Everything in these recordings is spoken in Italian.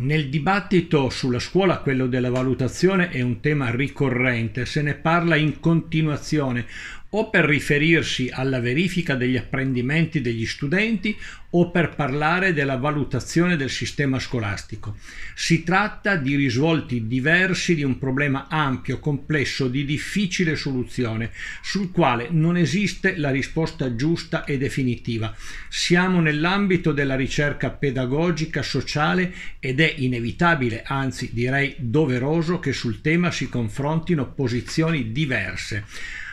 Nel dibattito sulla scuola quello della valutazione è un tema ricorrente, se ne parla in continuazione, o per riferirsi alla verifica degli apprendimenti degli studenti o per parlare della valutazione del sistema scolastico. Si tratta di risvolti diversi di un problema ampio, complesso, di difficile soluzione, sul quale non esiste la risposta giusta e definitiva. Siamo nell'ambito della ricerca pedagogica sociale ed è inevitabile, anzi direi doveroso, che sul tema si confrontino posizioni diverse.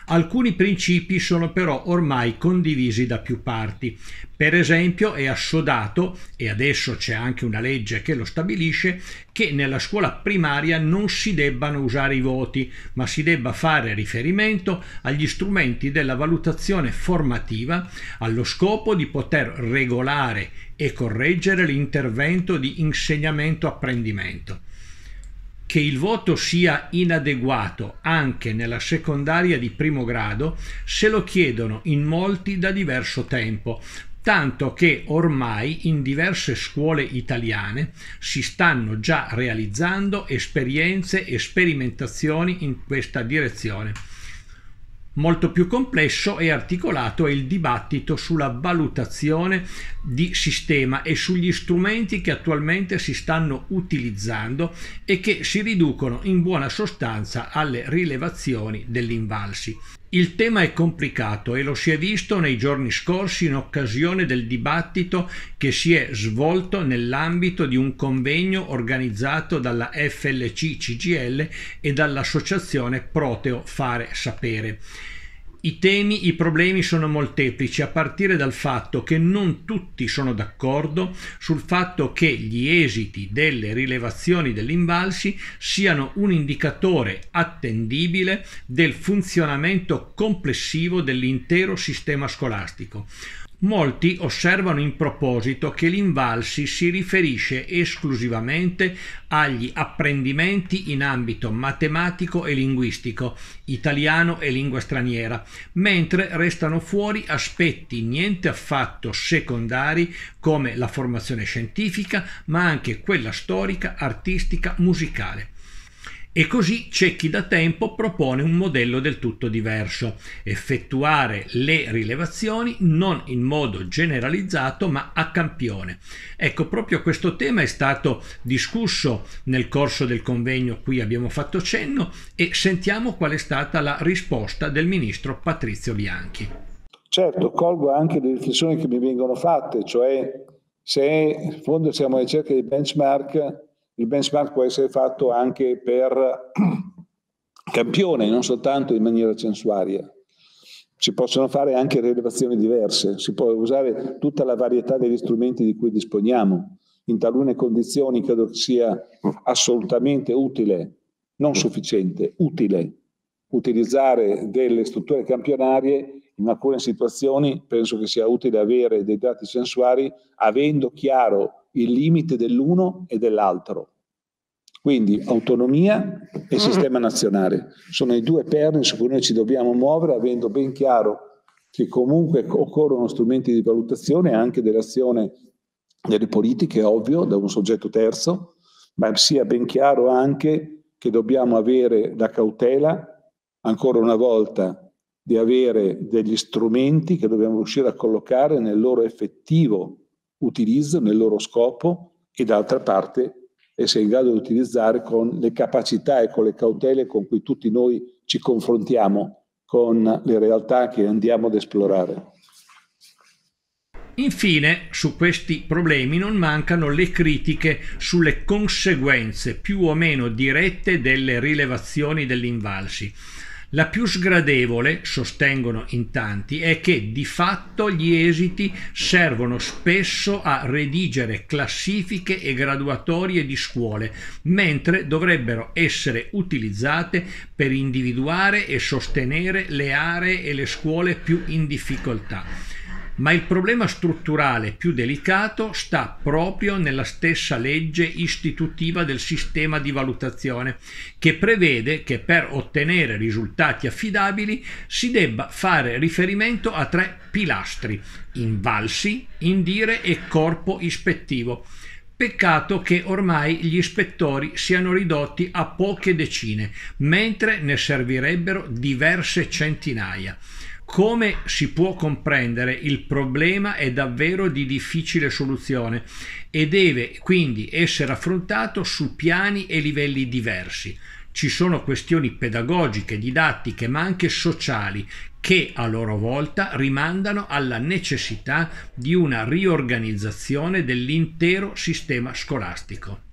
Alcuni principi sono però ormai condivisi da più parti. Per esempio è assodato, e adesso c'è anche una legge che lo stabilisce, che nella scuola primaria non si debbano usare i voti, ma si debba fare riferimento agli strumenti della valutazione formativa allo scopo di poter regolare e correggere l'intervento di insegnamento-apprendimento che il voto sia inadeguato anche nella secondaria di primo grado se lo chiedono in molti da diverso tempo, tanto che ormai in diverse scuole italiane si stanno già realizzando esperienze e sperimentazioni in questa direzione. Molto più complesso e articolato è il dibattito sulla valutazione di sistema e sugli strumenti che attualmente si stanno utilizzando e che si riducono in buona sostanza alle rilevazioni dell'invalsi. Il tema è complicato e lo si è visto nei giorni scorsi in occasione del dibattito che si è svolto nell'ambito di un convegno organizzato dalla FLC CGL e dall'associazione Proteo Fare Sapere. I temi, i problemi sono molteplici, a partire dal fatto che non tutti sono d'accordo sul fatto che gli esiti delle rilevazioni degli invalsi siano un indicatore attendibile del funzionamento complessivo dell'intero sistema scolastico. Molti osservano in proposito che l'invalsi si riferisce esclusivamente agli apprendimenti in ambito matematico e linguistico, italiano e lingua straniera, mentre restano fuori aspetti niente affatto secondari come la formazione scientifica, ma anche quella storica, artistica, musicale. E così c'è chi da tempo propone un modello del tutto diverso, effettuare le rilevazioni non in modo generalizzato ma a campione. Ecco, proprio questo tema è stato discusso nel corso del convegno cui abbiamo fatto cenno e sentiamo qual è stata la risposta del ministro Patrizio Bianchi. Certo, colgo anche le riflessioni che mi vengono fatte, cioè se in fondo siamo alla ricerca di benchmark il benchmark può essere fatto anche per campione, non soltanto in maniera censuaria. Si possono fare anche rilevazioni diverse, si può usare tutta la varietà degli strumenti di cui disponiamo. In talune condizioni credo sia assolutamente utile, non sufficiente, utile, utilizzare delle strutture campionarie in alcune situazioni penso che sia utile avere dei dati sensuari avendo chiaro il limite dell'uno e dell'altro. Quindi autonomia e sistema nazionale sono i due perni su cui noi ci dobbiamo muovere avendo ben chiaro che comunque occorrono strumenti di valutazione anche dell'azione delle politiche, ovvio, da un soggetto terzo, ma sia ben chiaro anche che dobbiamo avere la cautela, ancora una volta, di avere degli strumenti che dobbiamo riuscire a collocare nel loro effettivo utilizzo nel loro scopo e d'altra parte essere in grado di utilizzare con le capacità e con le cautele con cui tutti noi ci confrontiamo con le realtà che andiamo ad esplorare. Infine, su questi problemi non mancano le critiche sulle conseguenze più o meno dirette delle rilevazioni degli invalsi. La più sgradevole, sostengono in tanti, è che di fatto gli esiti servono spesso a redigere classifiche e graduatorie di scuole, mentre dovrebbero essere utilizzate per individuare e sostenere le aree e le scuole più in difficoltà ma il problema strutturale più delicato sta proprio nella stessa legge istitutiva del sistema di valutazione, che prevede che per ottenere risultati affidabili si debba fare riferimento a tre pilastri, invalsi, indire e corpo ispettivo. Peccato che ormai gli ispettori siano ridotti a poche decine, mentre ne servirebbero diverse centinaia. Come si può comprendere, il problema è davvero di difficile soluzione e deve quindi essere affrontato su piani e livelli diversi. Ci sono questioni pedagogiche, didattiche, ma anche sociali che a loro volta rimandano alla necessità di una riorganizzazione dell'intero sistema scolastico.